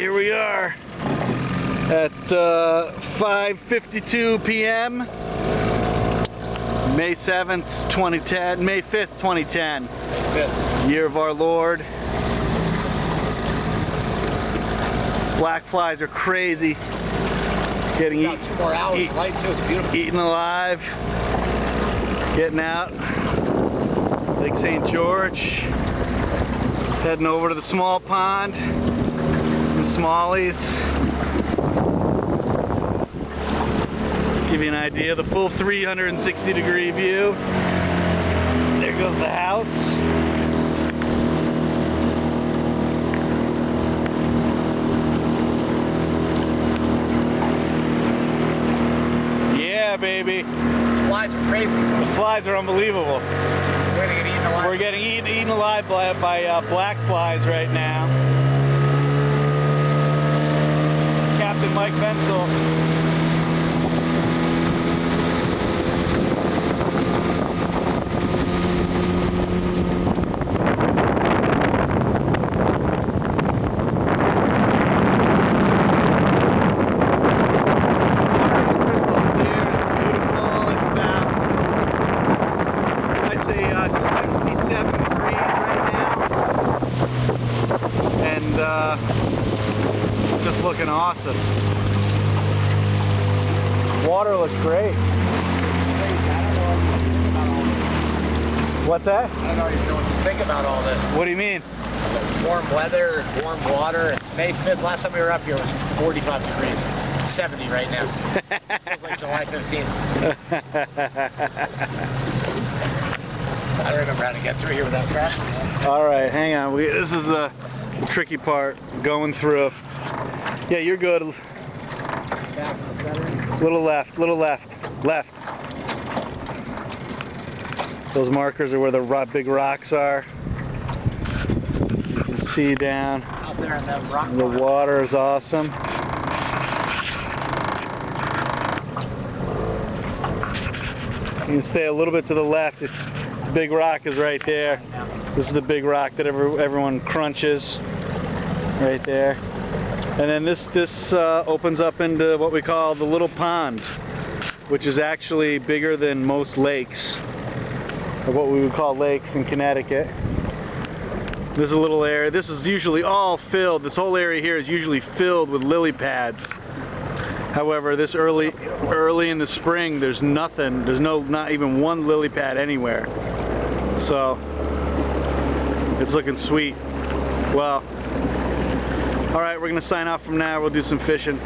here we are at uh, 5.52 p.m. May 7th, 2010, May 5th, 2010, Good. year of our Lord. Black flies are crazy. Getting Got eat, two more hours eat- of light too. It's beautiful. eaten alive. Getting out. Lake St. George. Heading over to the small pond. Smallies. Give you an idea of the full 360 degree view. There goes the house. Yeah, baby. Flies are crazy. The flies are unbelievable. We're gonna eaten alive. We're getting eaten, eaten alive by, by uh, black flies right now. Mike Bensel. I'd say uh, 67 degrees right now. And uh, just looking awesome. Water looks great. What's that? I don't know even know what to think about all this. What do you mean? Warm weather, warm water. It's May 5th. Last time we were up here it was 45 degrees. 70 right now. Feels like July 15th. I don't remember how to get through here without crashing. All right, hang on. We, this is the tricky part, going through. Yeah, you're good. Back in the. Little left, little left, left. Those markers are where the big rocks are. You can see down. Out there in that rock The water is awesome. You can stay a little bit to the left. It's, the big rock is right there. This is the big rock that every, everyone crunches. Right there. And then this this uh, opens up into what we call the little pond, which is actually bigger than most lakes, or what we would call lakes in Connecticut. This is a little area. This is usually all filled. This whole area here is usually filled with lily pads. However, this early early in the spring, there's nothing. There's no not even one lily pad anywhere. So it's looking sweet. Well, all right, we're gonna sign off from now. We'll do some fishing.